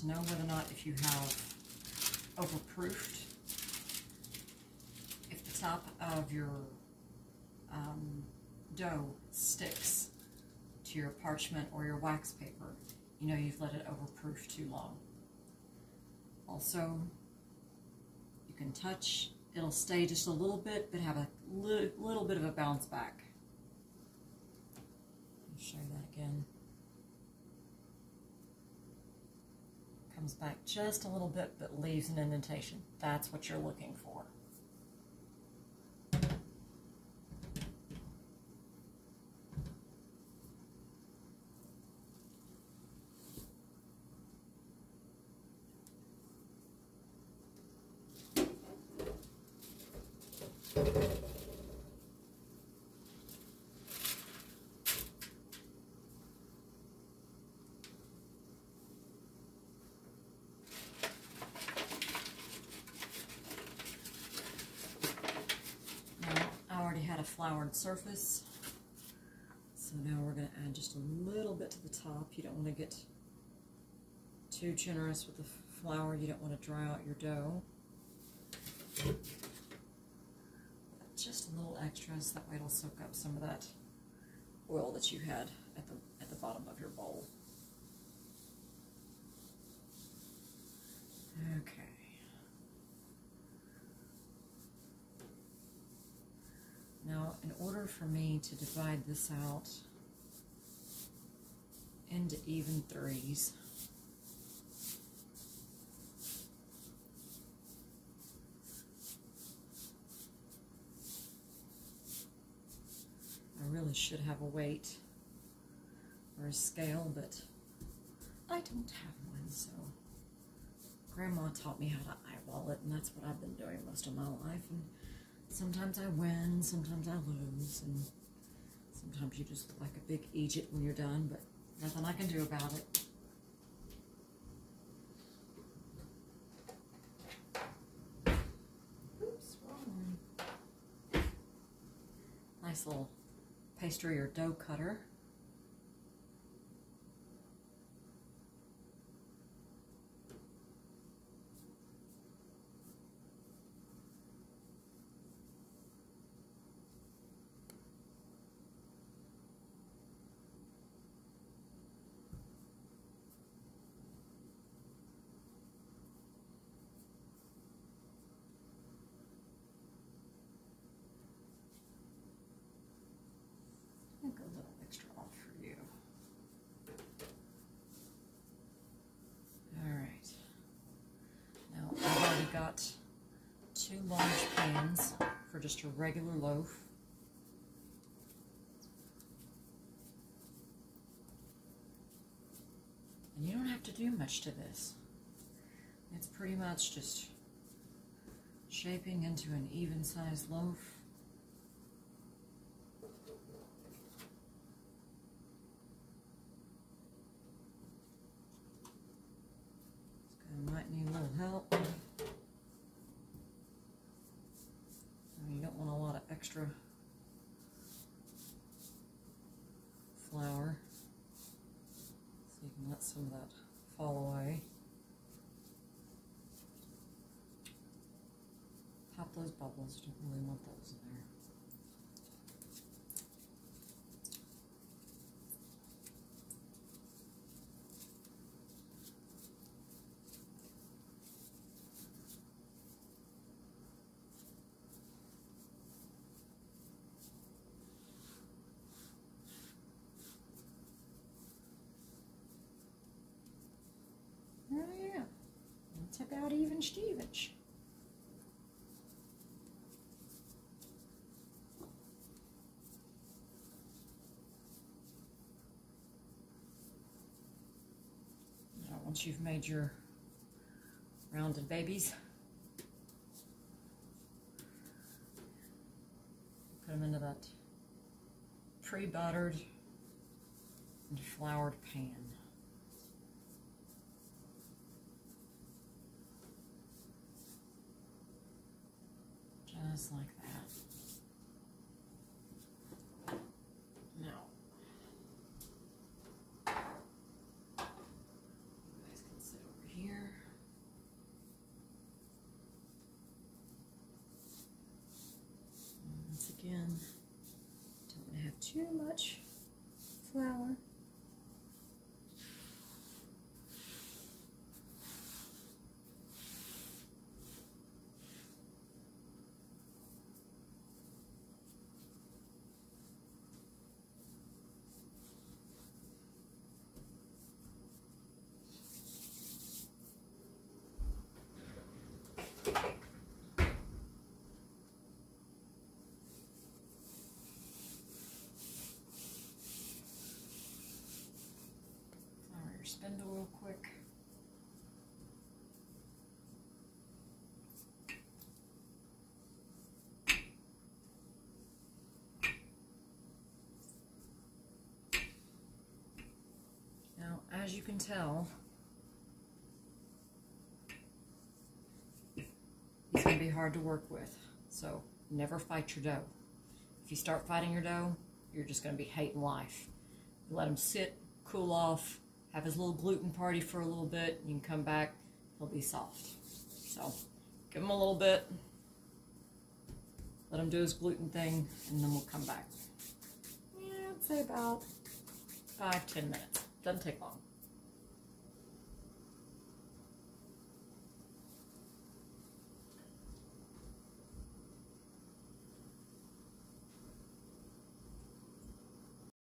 to know whether or not if you have overproofed, if the top of your um, dough sticks to your parchment or your wax paper, you know you've let it overproof too long. Also, you can touch, it'll stay just a little bit, but have a li little bit of a bounce back. Show you that again. Comes back just a little bit, but leaves an indentation. That's what you're looking for. Now, I floured surface, so now we're going to add just a little bit to the top. You don't want to get too generous with the flour. You don't want to dry out your dough. Just a little extra, so that way it'll soak up some of that oil that you had at the at the bottom of your bowl. Okay. Now, in order for me to divide this out into even threes, I really should have a weight or a scale, but I don't have one, so Grandma taught me how to eyeball it, and that's what I've been doing most of my life. And sometimes I win, sometimes I lose, and sometimes you just look like a big Egypt when you're done, but nothing I can do about it. Oops, wrong one. Nice little pastry or dough cutter. I'll go a little extra off for you. All right. Now I've already got two large pans just a regular loaf. And you don't have to do much to this. It's pretty much just shaping into an even sized loaf. I might need a little help. I mean, you don't want a lot of extra flour, so you can let some of that fall away. Pop those bubbles, you don't really want those in there. Oh yeah, about even Stevens. Now, once you've made your rounded babies, put them into that pre-buttered and floured pan. just like that. Now, you guys can sit over here. Once again, don't have too much spindle real quick. Now, as you can tell, going to be hard to work with. So never fight your dough. If you start fighting your dough, you're just going to be hating life. Let him sit, cool off, have his little gluten party for a little bit. You can come back, he'll be soft. So give him a little bit, let him do his gluten thing, and then we'll come back. Yeah, I'd say about five, ten minutes. Doesn't take long.